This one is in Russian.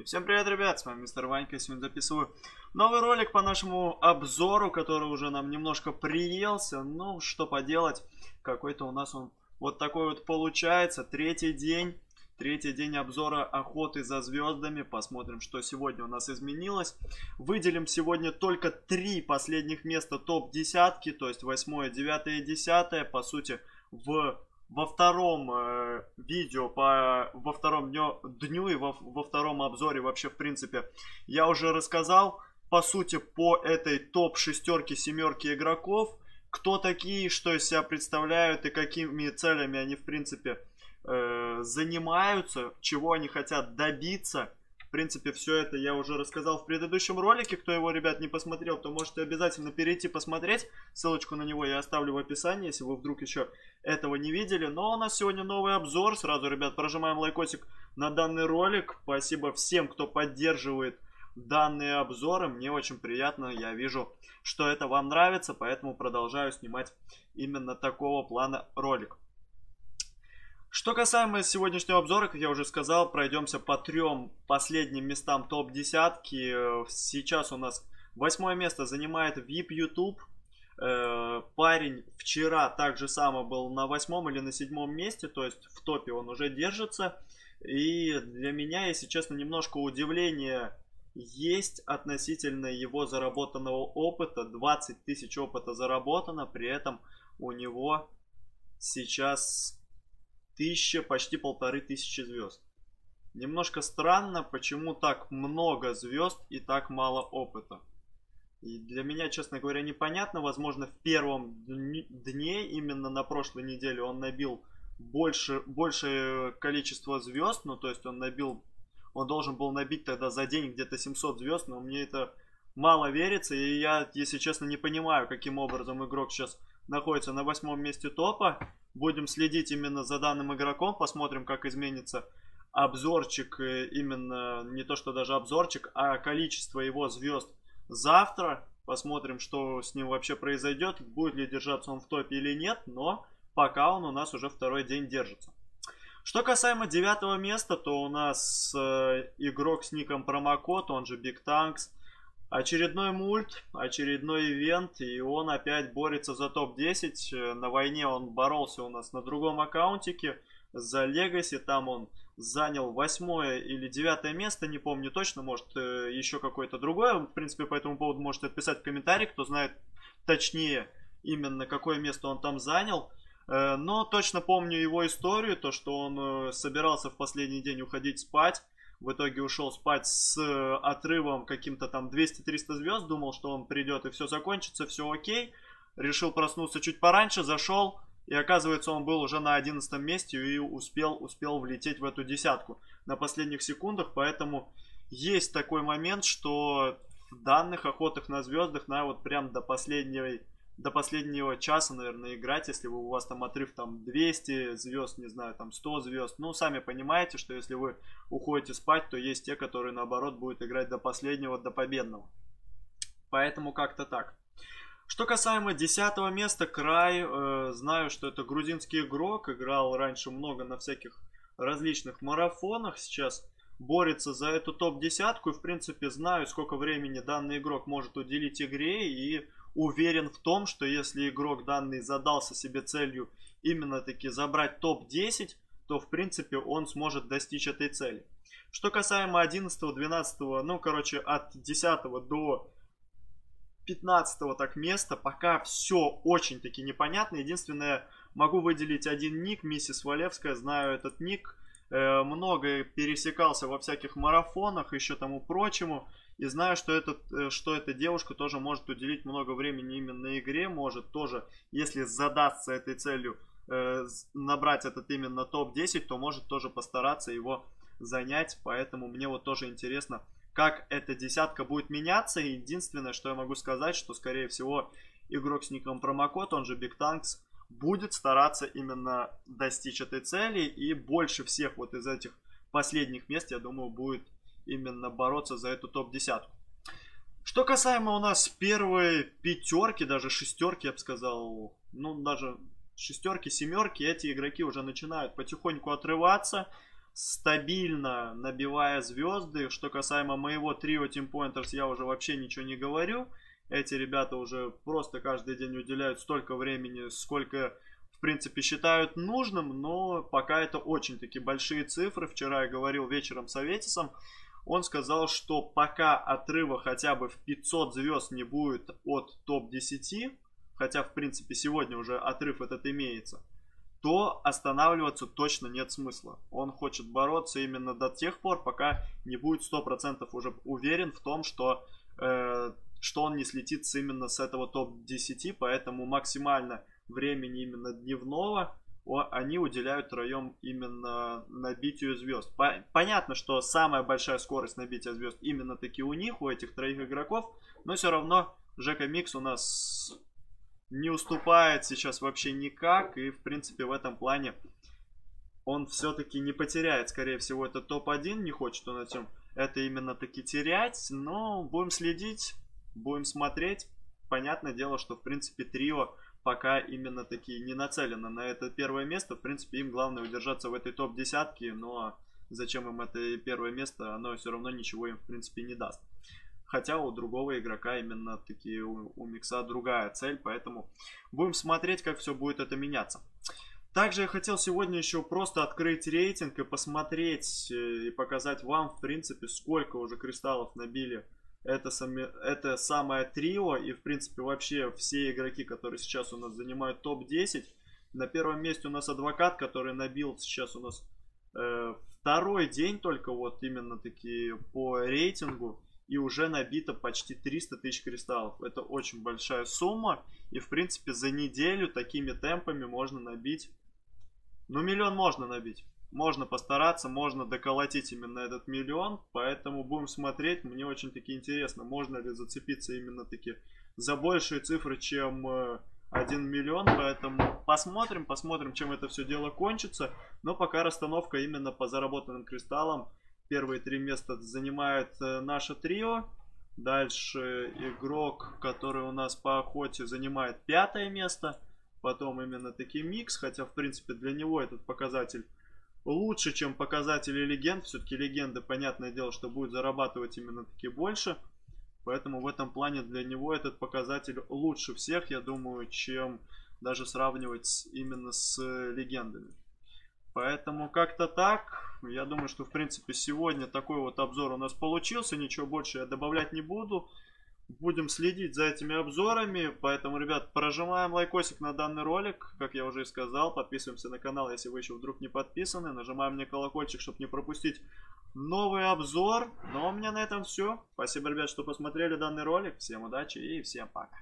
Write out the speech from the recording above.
И всем привет, ребят, с вами мистер Ванька, сегодня записываю новый ролик по нашему обзору, который уже нам немножко приелся, ну, что поделать, какой-то у нас он вот такой вот получается, третий день, третий день обзора охоты за звездами, посмотрим, что сегодня у нас изменилось. Выделим сегодня только три последних места топ-десятки, то есть 8, 9 и 10, по сути, в во втором э, видео, по, во втором дню, дню и во, во втором обзоре вообще, в принципе, я уже рассказал, по сути, по этой топ шестерки, семерки игроков, кто такие, что из себя представляют и какими целями они, в принципе, э, занимаются, чего они хотят добиться. В принципе, все это я уже рассказал в предыдущем ролике. Кто его, ребят, не посмотрел, то можете обязательно перейти посмотреть. Ссылочку на него я оставлю в описании, если вы вдруг еще этого не видели. Но у нас сегодня новый обзор. Сразу, ребят, прожимаем лайкосик на данный ролик. Спасибо всем, кто поддерживает данные обзоры. Мне очень приятно, я вижу, что это вам нравится, поэтому продолжаю снимать именно такого плана ролик. Что касаемо сегодняшнего обзора, как я уже сказал, пройдемся по трем последним местам топ-десятки. Сейчас у нас восьмое место занимает VIP YouTube. Э, парень вчера также само был на восьмом или на седьмом месте, то есть в топе он уже держится. И для меня, если честно, немножко удивление есть относительно его заработанного опыта. 20 тысяч опыта заработано, при этом у него сейчас тысяча, почти полторы тысячи звезд. Немножко странно, почему так много звезд и так мало опыта. И для меня, честно говоря, непонятно. Возможно, в первом дне, именно на прошлой неделе, он набил больше, большее количество звезд. Ну, то есть он набил, он должен был набить тогда за день где-то 700 звезд, но мне это мало верится. И я, если честно, не понимаю, каким образом игрок сейчас находится на восьмом месте топа. Будем следить именно за данным игроком, посмотрим, как изменится обзорчик, э, именно не то, что даже обзорчик, а количество его звезд завтра. Посмотрим, что с ним вообще произойдет, будет ли держаться он в топе или нет, но пока он у нас уже второй день держится. Что касаемо девятого места, то у нас э, игрок с ником Промокод, он же Big Tanks, Очередной мульт, очередной ивент, и он опять борется за топ-10. Э, на войне он боролся у нас на другом аккаунтике за Легаси, там он занял восьмое или девятое место, не помню точно, может э, еще какое-то другое. В принципе, по этому поводу можете отписать в комментарии, кто знает точнее именно какое место он там занял. Э, но точно помню его историю, то что он собирался в последний день уходить спать в итоге ушел спать с э, отрывом каким-то там 200-300 звезд, думал, что он придет и все закончится, все окей. Решил проснуться чуть пораньше, зашел, и оказывается он был уже на 11 месте и успел, успел влететь в эту десятку на последних секундах, поэтому есть такой момент, что в данных охотах на звездах, на вот прям до последней до последнего часа, наверное, играть, если вы, у вас там отрыв там 200 звезд, не знаю, там 100 звезд. Ну, сами понимаете, что если вы уходите спать, то есть те, которые, наоборот, будут играть до последнего, до победного. Поэтому как-то так. Что касаемо 10 места, Край, э, знаю, что это грузинский игрок, играл раньше много на всяких различных марафонах, сейчас борется за эту топ-десятку, и в принципе знаю, сколько времени данный игрок может уделить игре, и уверен в том, что если игрок данный задался себе целью именно таки забрать топ-10, то в принципе он сможет достичь этой цели. Что касаемо 11, 12, ну короче от 10 до 15 так места, пока все очень таки непонятно. Единственное, могу выделить один ник, миссис Валевская, знаю этот ник, э, много пересекался во всяких марафонах, еще тому прочему. И знаю, что, этот, э, что эта девушка тоже может уделить много времени именно игре, может тоже, если задастся этой целью, э, набрать этот именно топ-10, то может тоже постараться его занять. Поэтому мне вот тоже интересно, как эта десятка будет меняться. Единственное, что я могу сказать, что скорее всего игрок с ником промокод, он же Big Tanks, будет стараться именно достичь этой цели. И больше всех вот из этих последних мест, я думаю, будет именно бороться за эту топ-десятку. Что касаемо у нас первой пятерки, даже шестерки, я бы сказал, ну даже шестерки, семерки, эти игроки уже начинают потихоньку отрываться. стабильно набивая звезды. Что касаемо моего трио Team Pointers, я уже вообще ничего не говорю. Эти ребята уже просто каждый день уделяют столько времени, сколько в принципе считают нужным, но пока это очень таки большие цифры. Вчера я говорил вечером с Аветисом, он сказал, что пока отрыва хотя бы в 500 звезд не будет от топ-10, хотя в принципе сегодня уже отрыв этот имеется, то останавливаться точно нет смысла. Он хочет бороться именно до тех пор, пока не будет 100% уже уверен в том, что, э, что он не слетит именно с этого топ-10, поэтому максимально времени именно дневного они уделяют троем именно набитию звезд. Понятно, что самая большая скорость набития звезд именно таки у них, у этих троих игроков, но все равно Жека Микс у нас не уступает сейчас вообще никак, и в принципе в этом плане он все-таки не потеряет, скорее всего, это топ-1, не хочет он этим это именно таки терять, но будем следить, будем смотреть. Понятное дело, что в принципе трио пока именно такие не нацелены на это первое место. В принципе, им главное удержаться в этой топ-десятке, но зачем им это первое место, оно все равно ничего им, в принципе, не даст. Хотя у другого игрока именно такие у, у Микса другая цель, поэтому будем смотреть, как все будет это меняться. Также я хотел сегодня еще просто открыть рейтинг и посмотреть э, и показать вам, в принципе, сколько уже кристаллов набили это, сами, это самое трио и, в принципе, вообще все игроки, которые сейчас у нас занимают топ-10. На первом месте у нас адвокат, который набил сейчас у нас э, второй день только вот именно таки по рейтингу. И уже набито почти 300 тысяч кристаллов. Это очень большая сумма. И, в принципе, за неделю такими темпами можно набить... Ну, миллион можно набить можно постараться, можно доколотить именно этот миллион, поэтому будем смотреть, мне очень таки интересно, можно ли зацепиться именно таки за большие цифры, чем 1 э, миллион, поэтому посмотрим, посмотрим, чем это все дело кончится, но пока расстановка именно по заработанным кристаллам, первые три места занимает э, наше трио, дальше игрок, который у нас по охоте занимает пятое место, потом именно таки микс, хотя в принципе для него этот показатель лучше, чем показатели легенд. Все-таки легенды, понятное дело, что будет зарабатывать именно таки больше. Поэтому в этом плане для него этот показатель лучше всех, я думаю, чем даже сравнивать именно с легендами. Поэтому как-то так. Я думаю, что в принципе сегодня такой вот обзор у нас получился. Ничего больше я добавлять не буду будем следить за этими обзорами. Поэтому, ребят, прожимаем лайкосик на данный ролик. Как я уже и сказал, подписываемся на канал, если вы еще вдруг не подписаны. Нажимаем мне колокольчик, чтобы не пропустить новый обзор. Ну а у меня на этом все. Спасибо, ребят, что посмотрели данный ролик. Всем удачи и всем пока.